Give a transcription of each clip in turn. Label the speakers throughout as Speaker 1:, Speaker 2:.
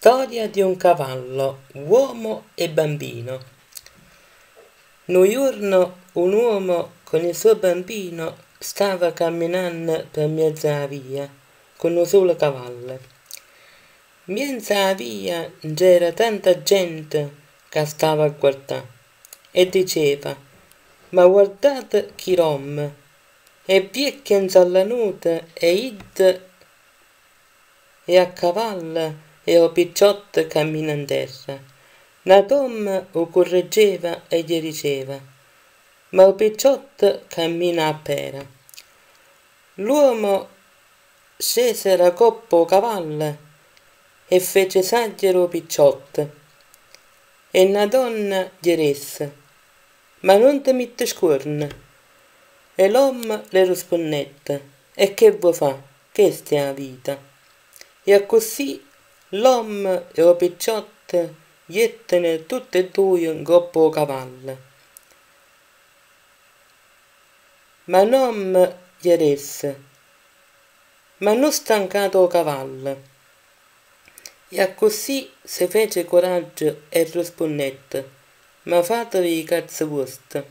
Speaker 1: Storia di un cavallo, uomo e bambino. Un giorno un uomo con il suo bambino stava camminando per mezzo alla via con un solo cavallo. Mezzo alla via c'era tanta gente che stava a guardare e diceva ma guardate chi rom è vecchia insallanuta e id e a cavallo e o picciotto cammina in terra. La donna o correggeva e gli diceva, ma o picciotto cammina a pera. L'uomo scese la coppa o cavallo e fece saggere o picciotto. E la donna gli disse, ma non ti metti scorna. E l'uomo le rispondette, e che vuoi fa? Che stia la vita? E così L'uomo e lo picciotto jettene tutte e due in coppa o cavallo. Ma non gli disse, ma non stancato cavallo. E così si fece coraggio e rispondette, ma fatevi i cazzi vostri.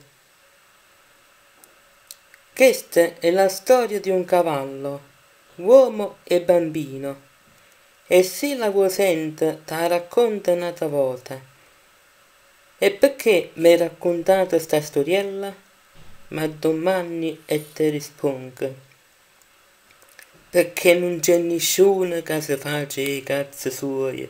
Speaker 1: Questa è la storia di un cavallo, uomo e bambino e se la vuoi sentire, la racconta un'altra volta. E perché mi hai raccontato sta storiella? Ma domani e te rispondo. Perché non c'è nessuno che si faccia i cazzi suoi